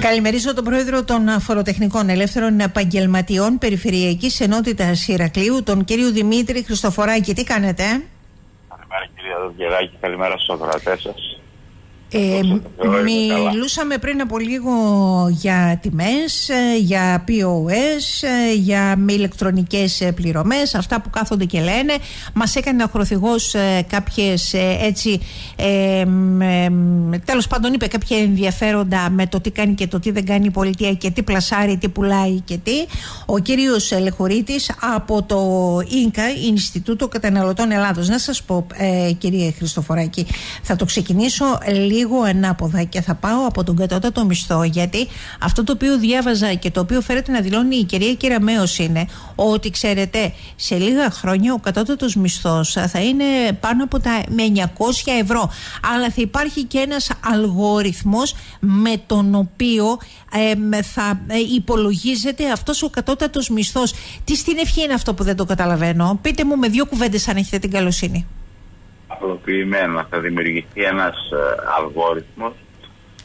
Καλημερίζω τον πρόεδρο των Φοροτεχνικών Ελεύθερων Επαγγελματιών Περιφερειακής Ενότητας Ηρακλείου, τον κύριο Δημήτρη Χριστοφοράκη. Τι κάνετε, Καλημέρα, κυρία Δουγεράκη. Καλημέρα στους ακροατές σας. Ε, μιλούσαμε πριν από λίγο για τιμές, ε, για POS, ε, για μη ηλεκτρονικές ε, πληρωμές, αυτά που κάθονται και λένε. Μας έκανε ακροθυγός κάποιες έτσι, ε, τέλος πάντων είπε κάποια ενδιαφέροντα με το τι κάνει και το τι δεν κάνει η πολιτεία και τι πλασάρει, τι πουλάει και τι. Ο κύριος Λεχορίτης από το ΙΝΚΑ, Ινστιτούτο Καταναλωτών Ελλάδος. Να σας πω ε, κύριε Χριστοφοράκη, θα το ξεκινήσω λίγο λίγο ανάποδα και θα πάω από τον κατώτατο μισθό γιατί αυτό το οποίο διάβαζα και το οποίο φέρεται να δηλώνει η κυρία Κυραμέως είναι ότι ξέρετε σε λίγα χρόνια ο κατώτατος μισθός θα είναι πάνω από τα με 900 ευρώ αλλά θα υπάρχει και ένας αλγόριθμος με τον οποίο ε, θα υπολογίζεται αυτός ο κατώτατος μισθός. Τι στην ευχή είναι αυτό που δεν το καταλαβαίνω; Πείτε μου με δύο κουβέντες αν έχετε την καλοσύνη απλοποιημένα θα δημιουργηθεί ένας ε, αλγόριθμος,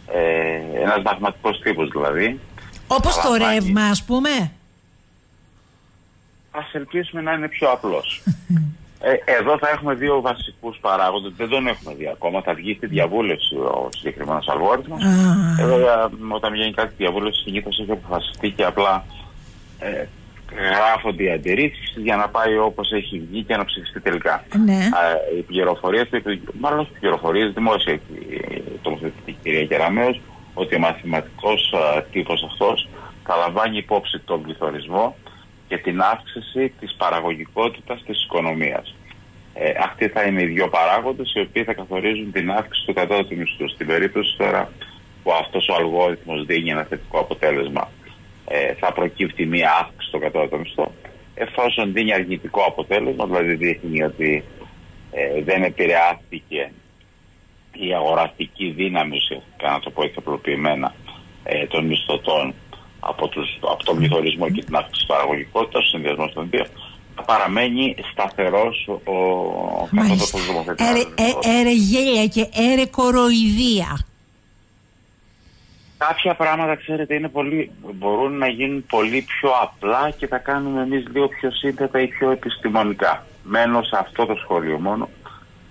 ε, ένας μαθηματικός τύπος δηλαδή. Όπως το ρεύμα ας πούμε. Ας ελπίσουμε να είναι πιο απλός. ε, εδώ θα έχουμε δύο βασικούς παράγοντες, δεν τον έχουμε δει ακόμα, θα βγει στη διαβούλευση ο συγκεκριμένος αλγόριθμος. Βέβαια όταν βγαίνει κάτι διαβούλευση συνήθως έχει αποφασιστεί και απλά ε, γράφονται οι αντιρρήσεις για να πάει όπως έχει βγει και να ψηφιστεί τελικά. Ναι. οι πληροφορίες, μάλλον όχι πληροφορίες, δημόσια τοποθετηθεί η κυρία Κεραμέο, ότι ο μαθηματικός τύπος αυτός θα λαμβάνει υπόψη τον πληθωρισμό και την αύξηση της παραγωγικότητας της οικονομίας. Ε, αυτοί θα είναι οι δύο παράγοντες οι οποίοι θα καθορίζουν την αύξηση του κατώτατου μισθού. Στην περίπτωση τώρα που αυτός ο αλγόριθμος δίνει ένα θετικό αποτέλεσμα, ε, θα προκύψει μία αύξηση στο κατώτατο μισθό. Εφόσον δίνει αρνητικό αποτέλεσμα, δηλαδή δείχνει ότι ε, δεν επηρεάστηκε η αγοραστική δύναμη, ουσιαστικά να το πω έτσι απλοποιημένα, ε, των μισθωτών από, τους, από τον πληθωρισμό και την αύξηση παραγωγικότητας, ο συνδυασμός των δύο, θα παραμένει σταθερός ο κατώτατος νομοθετικός. Έρε γέλια και έρε κοροϊδία κάποια πράγματα, ξέρετε, είναι πολύ, μπορούν να γίνουν πολύ πιο απλά και τα κάνουμε εμείς λίγο πιο σύνθετα ή πιο επιστημονικά. Μένω σε αυτό το σχόλιο μόνο.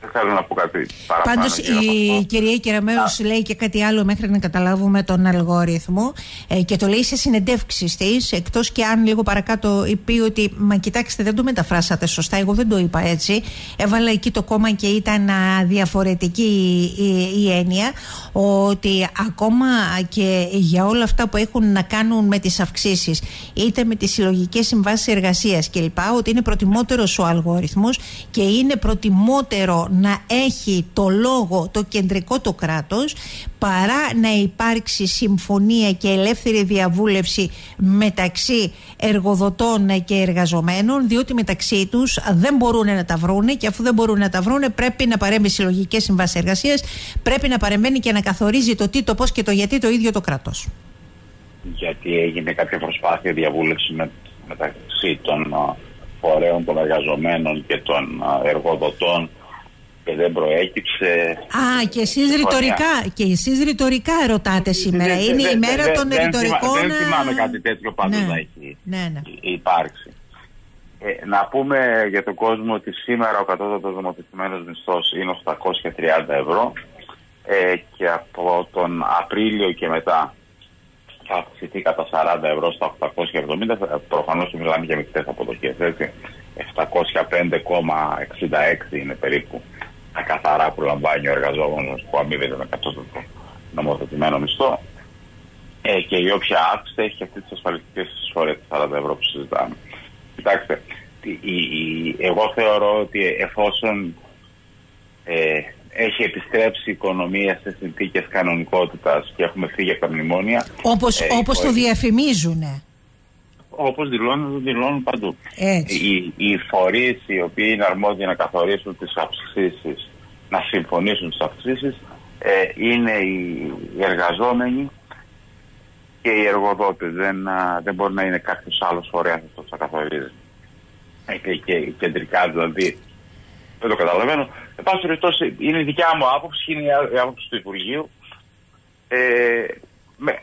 Δεν θέλω να πω κάτι παραπάνω. Πάντως η κυρία Κεραμέο λέει και κάτι άλλο μέχρι να καταλάβουμε τον αλγόριθμο ε, και το λέει σε συνεντεύξεις της. Εκτός και αν λίγο παρακάτω πει ότι Μα κοιτάξτε, δεν το μεταφράσατε σωστά. Εγώ δεν το είπα έτσι. Έβαλα εκεί το κόμμα και ήταν διαφορετική η, η έννοια ότι ακόμα και για όλα αυτά που έχουν να κάνουν με τις αυξήσεις είτε με τις συλλογικές συμβάσεις εργασίας κλπ. Ότι είναι προτιμότερος ο αλγόριθμος και είναι προτιμότερο να έχει το λόγο το κεντρικό το κράτος παρά να υπάρξει συμφωνία και ελεύθερη διαβούλευση μεταξύ εργοδοτών και εργαζομένων διότι μεταξύ τους δεν μπορούν να τα βρούνε και αφού δεν μπορούν να τα βρούνε πρέπει να παρέμβει συλλογικέ συμβάσεις εργασίας, πρέπει να παρεμβαίνει και να καθορίζει το τι, το πώς και το γιατί το ίδιο το κράτος. Γιατί έγινε κάποια προσπάθεια διαβούλευση με, μεταξύ των φορέων των εργαζομένων και των εργοδοτών και δεν προέκυψε. Α, και εσείς ρητορικά, και εσείς ρητορικά ρωτάτε σήμερα. Είναι η μέρα των ρητορικών. Δεν θυμάμαι κάτι τέτοιο πάντως ναι, να έχει ναι, ναι. υπάρξει. Ε, να πούμε για τον κόσμο ότι σήμερα ο κατώτατος νομοθετημένος μισθός είναι 830 ευρώ ε, και από τον Απρίλιο και μετά θα αυξηθεί κατά 40 ευρώ στα 870. Προφανώς μιλάμε για μικρές αποδοχές, έτσι. 705,66 είναι περίπου τα καθαρά που λαμβάνει ο εργαζόμενος που αμείβεται με κατώτατο νομοθετημένο μισθό. Ε, και η όποια αύξηση έχει αυτή τις ασφαλιστικές εισφορές 40 ευρώ που συζητάμε. Κοιτάξτε, η, η, εγώ θεωρώ ότι εφόσον ε, έχει επιστρέψει η οικονομία σε συνθήκες κανονικότητας και έχουμε φύγει από τα μνημόνια. Όπως ε, όπως το διαφημίζουν. Όπως δηλώνουν, δηλώνουν παντού. Οι, οι φορείς οι οποίοι είναι αρμόδιοι να καθορίσουν τις αυξήσεις, να συμφωνήσουν τις αυξήσεις, ε, είναι οι, εργαζόμενοι και οι εργοδότες. Δεν, δεν μπορεί να είναι κάποιος άλλος φορέας αυτό που θα καθορίζει. Ε, και, και κεντρικά δηλαδή. Δεν το καταλαβαίνω. Εν πάση περιπτώσει, είναι η δικιά μου άποψη, είναι η άποψη του Υπουργείου. Ε, με,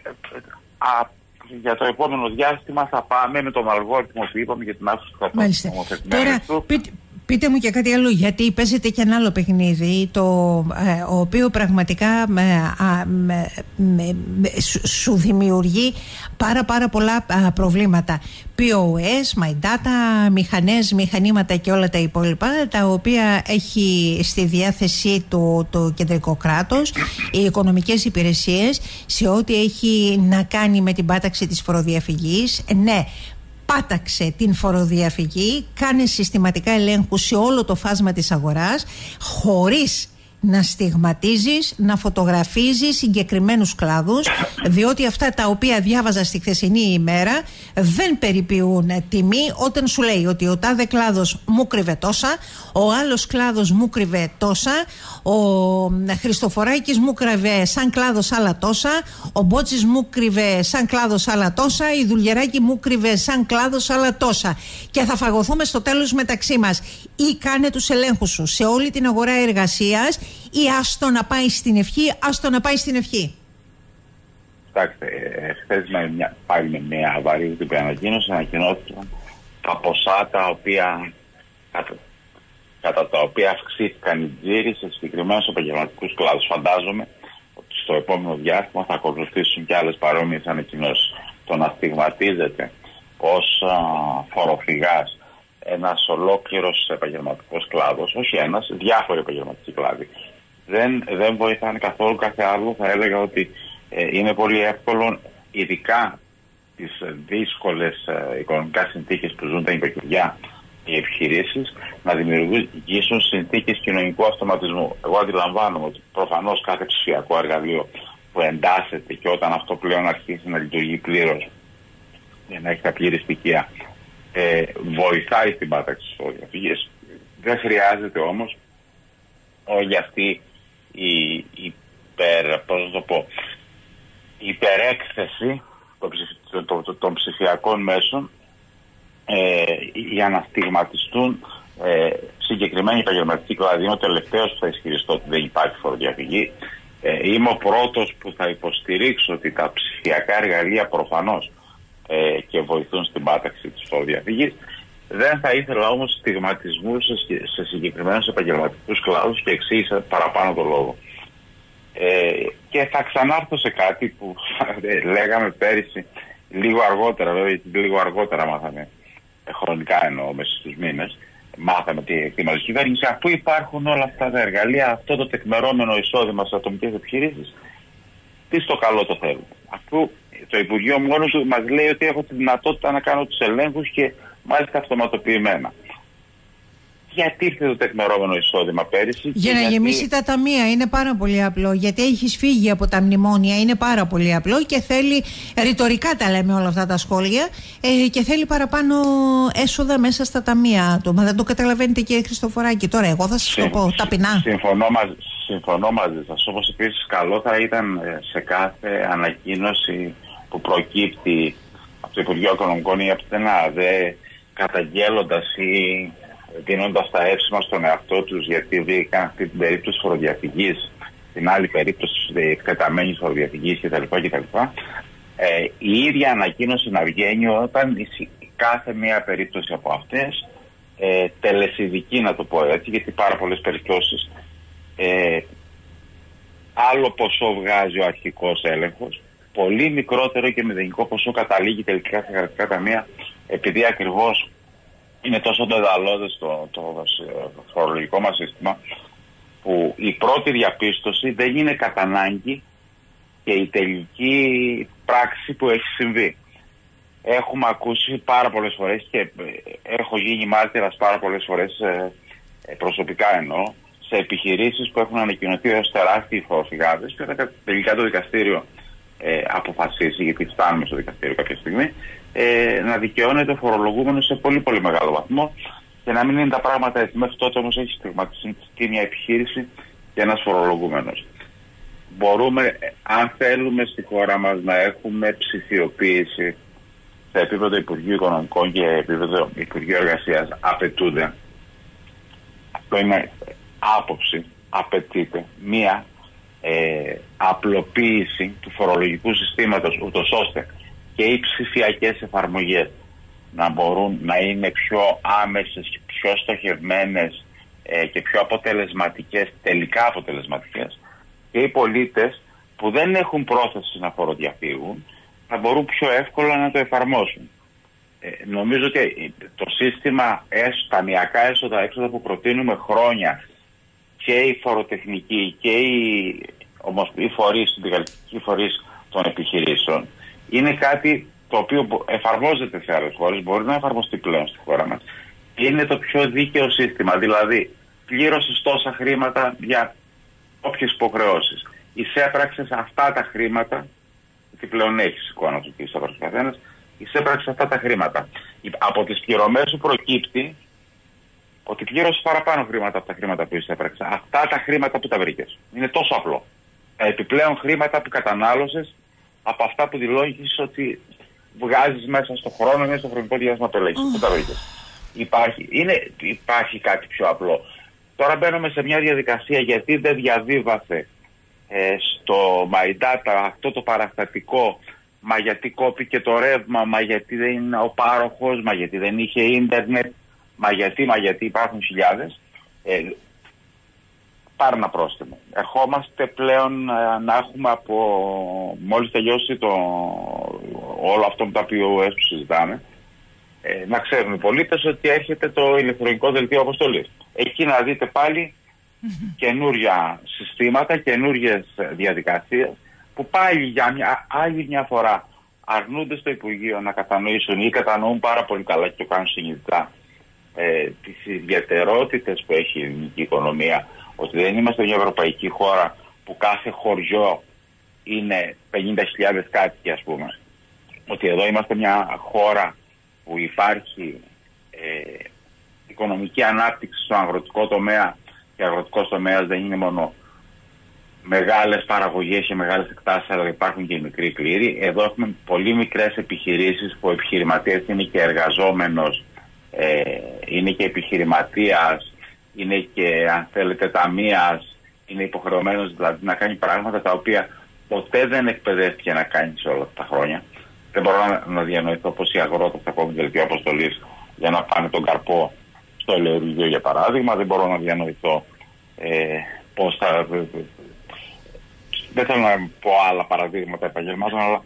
για το επόμενο διάστημα θα πάμε με τον αλγόριθμο που είπαμε για την αύξηση του Μάλιστα. Τώρα, Πείτε μου και κάτι άλλο, γιατί παίζετε και ένα άλλο παιχνίδι, το ε, ο οποίος πραγματικά σου δημιουργεί πάρα πάρα πολλά προβλήματα. POS, My Data, μηχανές, μηχανήματα και όλα τα υπόλοιπα, τα οποία έχει στη διάθεσή του το κεντρικό κράτος, οι οικονομικές υπηρεσίες, σε ό,τι έχει να κάνει με την πάταξη της φοροδιαφυγής. Ναι, πάταξε την φοροδιαφυγή, κάνει συστηματικά ελέγχους σε όλο το φάσμα της αγοράς χωρίς να στιγματίζεις, να φωτογραφίζεις συγκεκριμένους κλάδους διότι αυτά τα οποία διάβαζα στη χθεσινή ημέρα δεν περιποιούν τιμή όταν σου λέει ότι ο τάδε κλάδος μου κρύβε τόσα ο άλλος κλάδος μου κρύβε τόσα ο Χριστοφοράκης μου κρύβε σαν κλάδος άλλα τόσα ο Μπότσης μου κρύβε σαν κλάδος άλλα τόσα η Δουλγεράκη μου κρύβε σαν κλάδος άλλα τόσα. Και θα φαγωθούμε στο τέλος μεταξύ μας. Ή κάνε τους ελέγχους σου. Σε όλη την αγορά εργασίας ή άστο να πάει στην ευχή, άστο να πάει στην ευχή. Κοιτάξτε, ε, χθες με πάλι με μια βαρύτητη ανακοίνωση ανακοινώθηκαν τα ποσά τα οποία κατά, κατά τα οποία αυξήθηκαν οι τζίροι σε συγκεκριμένους επαγγελματικούς κλάδους. Φαντάζομαι ότι στο επόμενο διάστημα θα ακολουθήσουν και άλλες παρόμοιες ανακοινώσεις. Το να στιγματίζεται ως φοροφυγάς ένας ολόκληρος επαγγελματικός κλάδος, όχι ένας, διάφοροι επαγγελματικοί κλάδοι, δεν, δεν βοηθάνε καθόλου κάθε άλλο. Θα έλεγα ότι ε, είναι πολύ εύκολο, ειδικά τις δύσκολες ε, οικονομικά συνθήκες που ζουν τα οικογένεια οι επιχειρήσεις, να δημιουργήσουν συνθήκες κοινωνικού αυτοματισμού. Εγώ αντιλαμβάνομαι ότι προφανώς κάθε ψηφιακό εργαλείο που εντάσσεται και όταν αυτό πλέον αρχίσει να λειτουργεί πλήρως για να έχει τα πλήρη στοιχεία, ε, βοηθάει στην πάταξη της φοροδιαφυγής. Δεν χρειάζεται όμως όλη αυτή η υπερ, πώς το πω, υπερέκθεση των ψηφιακών μέσων ε, για να στιγματιστούν ε, συγκεκριμένοι επαγγελματικοί κλάδοι. Είμαι ο τελευταίος που θα ισχυριστώ ότι δεν υπάρχει φοροδιαφυγή. Ε, είμαι ο πρώτος που θα υποστηρίξω ότι τα ψηφιακά εργαλεία προφανώς ε, και βοηθούν στην πάταξη της φοροδιαφυγής. Δεν θα ήθελα όμως στιγματισμούς σε, σε συγκεκριμένους επαγγελματικούς κλάδους και εξήγησα παραπάνω το λόγο. Ε, και θα ξανάρθω σε κάτι που λέγαμε πέρυσι, λίγο αργότερα, βέβαια, λίγο αργότερα μάθαμε, ε, χρονικά εννοώ, μέσα στους μήνες, μάθαμε τι εκτιμά η κυβέρνηση. Αφού υπάρχουν όλα αυτά τα εργαλεία, αυτό το τεκμερώμενο εισόδημα στις ατομικές επιχειρήσεις, τι στο καλό το θέλουμε. Αφού το Υπουργείο μόνος του μας λέει ότι έχω τη δυνατότητα να κάνω τους ελέγχους και μάλιστα αυτοματοποιημένα. Γιατί ήρθε το τεκμερώμενο εισόδημα πέρυσι. Για να γιατί... γεμίσει τα ταμεία είναι πάρα πολύ απλό. Γιατί έχεις φύγει από τα μνημόνια είναι πάρα πολύ απλό και θέλει. Ρητορικά τα λέμε όλα αυτά τα σχόλια. Ε, και θέλει παραπάνω έσοδα μέσα στα ταμεία του. Μα δεν το καταλαβαίνετε κύριε Χριστοφοράκη. Τώρα εγώ θα σας το πω ταπεινά. Συμφωνώ, μαζί, συμφωνώ μαζί σας. Όπως επίσης καλό θα ήταν ε, σε κάθε ανακοίνωση που προκύπτει από το Υπουργείο Οικονομικών ή από την ΑΔΕ καταγγέλλοντας ή δίνοντα τα εύσημα στον εαυτό τους γιατί βρήκαν αυτή την περίπτωση φοροδιαφυγής, την άλλη περίπτωση εκτεταμένης φοροδιαφυγής κτλ. κτλ. Ε, η ίδια ανακοίνωση να βγαίνει όταν κάθε μία περίπτωση από αυτές ε, τελεσιδική να το πω έτσι, γιατί πάρα πολλές περιπτώσεις ε, άλλο ποσό βγάζει ο αρχικός έλεγχος, πολύ μικρότερο και μηδενικό ποσό καταλήγει τελικά στα κρατικά ταμεία, επειδή ακριβώς είναι τόσο δεδαλώδε το, το, φορολογικό μας σύστημα, που η πρώτη διαπίστωση δεν είναι κατά ανάγκη και η τελική πράξη που έχει συμβεί. Έχουμε ακούσει πάρα πολλές φορές και ε, έχω γίνει μάρτυρας πάρα πολλές φορές ε, ε, προσωπικά εννοώ σε επιχειρήσεις που έχουν ανακοινωθεί ως τεράστιοι φοροφυγάδες και τελικά το δικαστήριο ε, αποφασίσει, γιατί φτάνουμε στο δικαστήριο κάποια στιγμή, ε, να δικαιώνεται ο φορολογούμενος σε πολύ πολύ μεγάλο βαθμό και να μην είναι τα πράγματα έτσι. Μέχρι τότε όμως έχει στιγματιστεί μια επιχείρηση και ένας φορολογούμενος. Μπορούμε, αν θέλουμε στη χώρα μας να έχουμε ψηφιοποίηση σε επίπεδο Υπουργείου Οικονομικών και επίπεδο Υπουργείου Εργασίας, απαιτούνται. Αυτό είναι άποψη. Απαιτείται μία ε, απλοποίηση του φορολογικού συστήματος ούτως ώστε και οι ψηφιακές εφαρμογές να μπορούν να είναι πιο άμεσες, πιο στοχευμένες ε, και πιο αποτελεσματικές, τελικά αποτελεσματικές και οι πολίτες που δεν έχουν πρόθεση να φοροδιαφύγουν θα μπορούν πιο εύκολα να το εφαρμόσουν. Ε, νομίζω ότι το σύστημα έσω, ταμιακά έσοδα έξοδα που προτείνουμε χρόνια και οι φοροτεχνικοί και οι, όμως, οι φορείς, οι φορείς των επιχειρήσεων είναι κάτι το οποίο εφαρμόζεται σε άλλες χώρες, μπορεί να εφαρμοστεί πλέον στη χώρα μας. Είναι το πιο δίκαιο σύστημα, δηλαδή πλήρωσες τόσα χρήματα για όποιες υποχρεώσεις. Εισέπραξες αυτά τα χρήματα, γιατί πλέον έχεις εικόνα του τι εισέπραξες ο καθένας, εισέπραξες αυτά τα χρήματα. Από τις πληρωμές σου προκύπτει ότι πλήρωσες παραπάνω χρήματα από τα χρήματα που εισέπραξες. Αυτά τα χρήματα που τα βρήκες. Είναι τόσο απλό. Τα επιπλέον χρήματα που κατανάλωσες από αυτά που δηλώνεις ότι βγάζεις μέσα στον χρόνο, μέσα στο χρονικό διάστημα που ελέγχει. Πού τα βρήκες. Υπάρχει, είναι, υπάρχει κάτι πιο απλό. Τώρα μπαίνουμε σε μια διαδικασία γιατί δεν διαβίβασε ε, στο MyData αυτό το παραστατικό μα γιατί κόπηκε το ρεύμα, μα γιατί δεν είναι ο πάροχος, μα γιατί δεν είχε ίντερνετ, μα γιατί, μα γιατί υπάρχουν χιλιάδες. Ε, πάρει ένα πρόστιμο. Ερχόμαστε πλέον ε, να έχουμε από μόλις τελειώσει το, όλο αυτό με τα POS που συζητάμε, ε, να ξέρουν οι πολίτες ότι έρχεται το ηλεκτρονικό δελτίο αποστολής εκεί να δείτε πάλι καινούρια συστήματα, καινούριες διαδικασίες που πάλι για μια άλλη μια φορά αρνούνται στο Υπουργείο να κατανοήσουν ή κατανοούν πάρα πολύ καλά και το κάνουν συνειδητά ε, τις ιδιαιτερότητες που έχει η ελληνική οικονομία ότι δεν είμαστε μια ευρωπαϊκή χώρα που κάθε χωριό είναι 50.000 κάτοικοι ας πούμε ότι εδώ είμαστε μια χώρα που υπάρχει ε, οικονομική ανάπτυξη στο αγροτικό τομέα και αγροτικός τομέας δεν είναι μόνο μεγάλες παραγωγές και μεγάλες εκτάσεις, αλλά υπάρχουν και μικροί κλήροι. Εδώ έχουμε πολύ μικρές επιχειρήσεις που ο επιχειρηματίας είναι και εργαζόμενος, ε, είναι και επιχειρηματίας, είναι και αν θέλετε ταμεία, είναι υποχρεωμένος δηλαδή να κάνει πράγματα τα οποία ποτέ δεν εκπαιδεύτηκε να κάνει σε όλα αυτά τα χρόνια. Δεν μπορώ να, να διανοηθώ πώ οι αγρότες θα κόβουν δελτίο αποστολής για να πάνε τον καρπό στο ελαιορυγείο για παράδειγμα. Δεν μπορώ να διανοηθώ ε, πώς θα... Δεν θέλω να πω άλλα παραδείγματα επαγγελμάτων, αλλά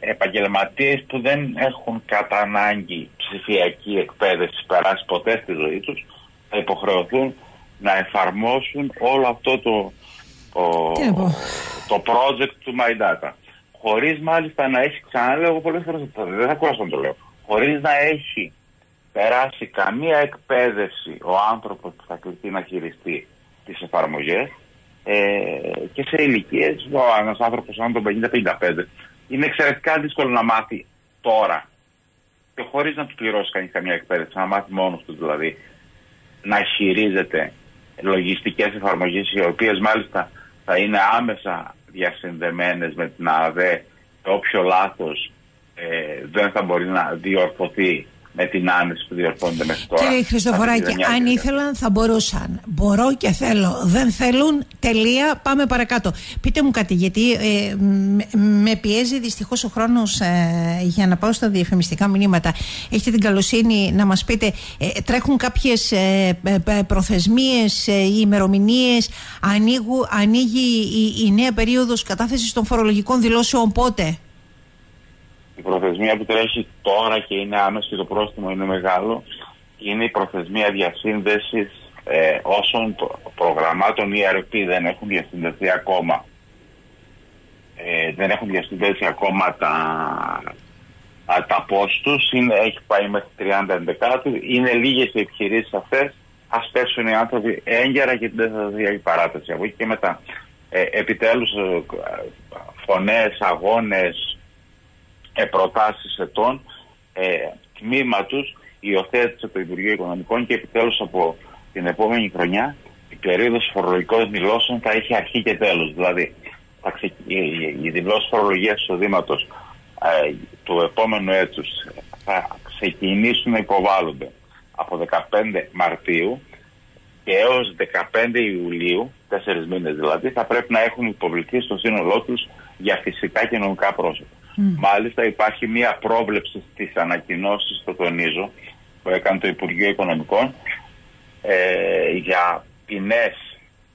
επαγγελματίες που δεν έχουν κατά ανάγκη ψηφιακή εκπαίδευση περάσει ποτέ στη ζωή τους, θα υποχρεωθούν να εφαρμόσουν όλο αυτό το, το, το project του My Data. Χωρίς μάλιστα να έχει, ξαναλέω πολλές φορές, δεν θα κουράσω να το λέω, χωρίς να έχει περάσει καμία εκπαίδευση ο άνθρωπος που θα κληθεί να χειριστεί τις εφαρμογές ε, και σε ηλικίες, ο ένας άνθρωπος αν τον 50-55 είναι εξαιρετικά δύσκολο να μάθει τώρα. Και χωρίς να του πληρώσει κανείς καμία εκπαίδευση, να μάθει μόνος του δηλαδή να χειρίζεται λογιστικές εφαρμογές οι οποίες μάλιστα θα είναι άμεσα διασυνδεμένες με την ΑΔΕ όποιο λάθος ε, δεν θα μπορεί να διορθωθεί με την άνεση που διορθώνεται μέχρι τώρα. Κύριε Χριστοφοράκη, αν ήθελαν θα μπορούσαν. Μπορώ και θέλω. Δεν θέλουν. Τελεία. Πάμε παρακάτω. Πείτε μου κάτι, γιατί ε, με πιέζει δυστυχώς ο χρόνος ε, για να πάω στα διαφημιστικά μηνύματα. Έχετε την καλοσύνη να μας πείτε, ε, τρέχουν κάποιες προθεσμίες ή ημερομηνίες, ανοίγει η, η νέα περίοδος κατάθεσης των φορολογικών δηλώσεων πότε; Η προθεσμία που τρέχει τώρα και είναι άμεση, το πρόστιμο είναι μεγάλο, είναι η προθεσμία διασύνδεσης ε, όσων προγραμμάτων ERP δεν έχουν διασυνδεθεί ακόμα. Ε, δεν έχουν διασυνδέσει ακόμα τα, τα, τα είναι, έχει πάει μέχρι 30 του, είναι λίγες οι επιχειρήσεις αυτές, ας πέσουν οι άνθρωποι έγκαιρα και δεν θα δει παράταση. Από εκεί και μετά. Ε, επιτέλους ε, φωνές, αγώνες, ε, προτάσεις ετών, ε, τμήμα τους υιοθέτησε το Υπουργείο Οικονομικών και επιτέλους από την επόμενη χρονιά η περίοδος φορολογικών δηλώσεων θα έχει αρχή και τέλος. Δηλαδή θα οι δηλώσεις φορολογίας εισοδήματο ε, του επόμενου έτους θα ξεκινήσουν να υποβάλλονται από 15 Μαρτίου και έως 15 Ιουλίου τέσσερις μήνες δηλαδή, θα πρέπει να έχουν υποβληθεί στο σύνολό τους για φυσικά και νομικά πρόσωπα. Μάλιστα υπάρχει μία πρόβλεψη στις ανακοινώσεις, το τονίζω, που έκανε το Υπουργείο Οικονομικών ε, για ποινές,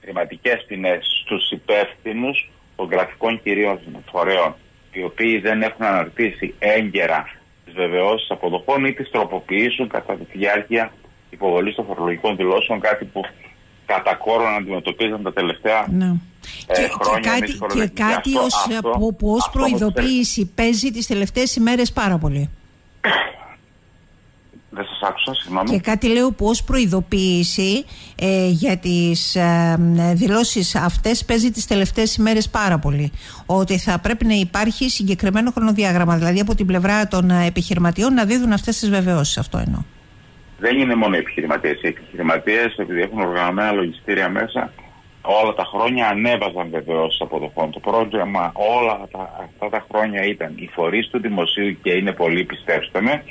χρηματικές ποινές στους υπεύθυνους των γραφικών κυρίων φορέων, οι οποίοι δεν έχουν αναρτήσει έγκαιρα τις βεβαιώσεις αποδοχών ή τις τροποποιήσουν κατά τη διάρκεια υποβολής των φορολογικών δηλώσεων, κάτι που κατά κόρον αντιμετωπίζαν τα τελευταία ναι. ε, χρόνια. Και κάτι, και κάτι ως, που, που ως προειδοποίηση παίζει τις τελευταίες ημέρες πάρα πολύ. Δεν σας άκουσα, συγγνώμη. Και κάτι λέω που ως προειδοποίηση ε, για τις ε, δηλώσεις αυτές παίζει τις τελευταίες ημέρες πάρα πολύ. Ότι θα πρέπει να υπάρχει συγκεκριμένο χρονοδιάγραμμα, δηλαδή από την πλευρά των επιχειρηματιών να δίδουν αυτές τις βεβαιώσεις. Αυτό εννοώ δεν είναι μόνο οι επιχειρηματίες. Οι επιχειρηματίες, επειδή έχουν οργανωμένα λογιστήρια μέσα, όλα τα χρόνια ανέβαζαν βεβαιώσεις αποδοχών. Το πρόγραμμα όλα τα, αυτά τα χρόνια ήταν οι φορείς του δημοσίου και είναι πολύ, πιστέψτε με,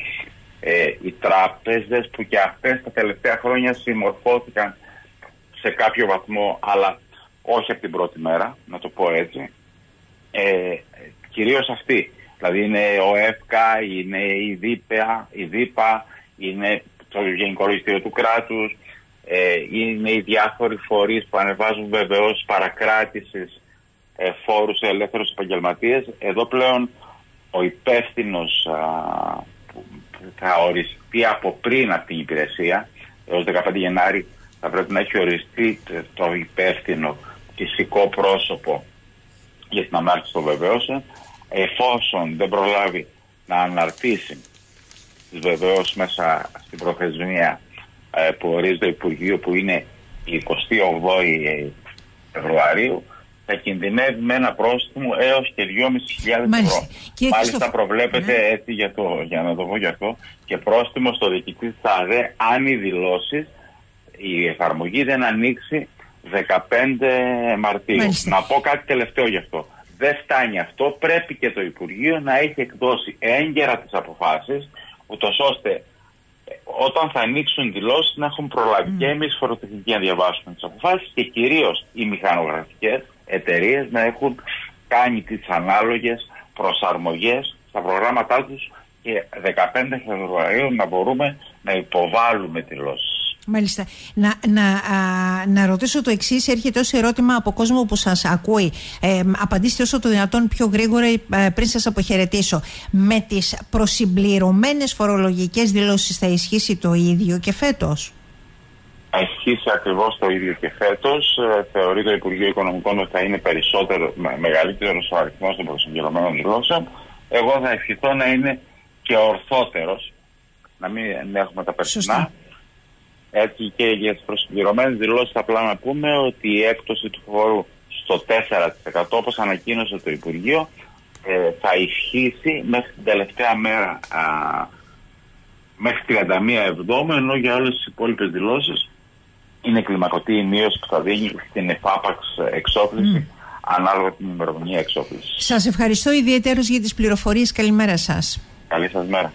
ε, οι τράπεζες που και αυτές τα τελευταία χρόνια συμμορφώθηκαν σε κάποιο βαθμό, αλλά όχι από την πρώτη μέρα, να το πω έτσι. Ε, Κυρίως αυτοί. Δηλαδή είναι ο ΕΦΚΑ, είναι η ΔΥΠΑ, η ΔΥΠΑ είναι το Γενικό Λογιστήριο του κράτους, ε, είναι οι διάφοροι φορείς που ανεβάζουν βεβαιώσεις παρακράτησης ε, φόρους σε ελεύθερους επαγγελματίες. Εδώ πλέον ο υπεύθυνος που θα οριστεί από πριν από την υπηρεσία, έως 15 Γενάρη, θα πρέπει να έχει οριστεί το υπεύθυνο φυσικό πρόσωπο για την ανάρτηση των βεβαίωσεων. Εφόσον δεν προλάβει να αναρτήσει τις βεβαίως μέσα στην προθεσμία ε, που ορίζει το Υπουργείο που είναι η 28η Φεβρουαρίου θα κινδυνεύει με ένα πρόστιμο έως και 2.500 ευρώ. Και Μάλιστα προβλέπεται ναι. έτσι για, το, για να το πω για αυτό και πρόστιμο στο διοικητή της ΑΔΕ αν οι δηλώσεις η εφαρμογή δεν ανοίξει 15 Μαρτίου. Να πω κάτι τελευταίο γι' αυτό. Δεν φτάνει αυτό, πρέπει και το Υπουργείο να έχει εκδώσει έγκαιρα τις αποφάσεις ούτως ώστε ε, όταν θα ανοίξουν δηλώσεις να έχουν προλάβει mm. και εμείς φοροτεχνικοί να διαβάσουμε τις αποφάσεις και κυρίως οι μηχανογραφικές εταιρείες να έχουν κάνει τις ανάλογες προσαρμογές στα προγράμματά τους και 15 Φεβρουαρίου να μπορούμε να υποβάλουμε δηλώσεις. Μάλιστα. Να, να, να ρωτήσω το εξής, έρχεται ως ερώτημα από κόσμο που σας ακούει. Ε, απαντήστε όσο το δυνατόν πιο γρήγορα ε, πριν σας αποχαιρετήσω. Με τις προσυμπληρωμένες φορολογικές δηλώσεις θα ισχύσει το ίδιο και φέτος; Θα ισχύσει ακριβώς το ίδιο και φέτος. Ε, θεωρεί το Υπουργείο Οικονομικών ότι θα είναι περισσότερο, μεγαλύτερος ο αριθμός των προσυμπληρωμένων δηλώσεων. Εγώ θα ευχηθώ να είναι και ορθότερος, να μην έχουμε τα περσινά. Έτσι και για τις προσυμπληρωμένες δηλώσεις απλά να πούμε ότι η έκπτωση του φόρου στο 4% όπως ανακοίνωσε το Υπουργείο ε, θα ισχύσει μέχρι την τελευταία μέρα α, μέχρι 31 Εβδόμου ενώ για όλες τις υπόλοιπες δηλώσεις είναι κλιμακωτή η μείωση που θα δίνει στην εφάπαξ εξόφληση ανάλογα την ημερομηνία εξόφλησης. Σας ευχαριστώ ιδιαίτερως για τις πληροφορίες. Καλημέρα σας. Καλή σας μέρα.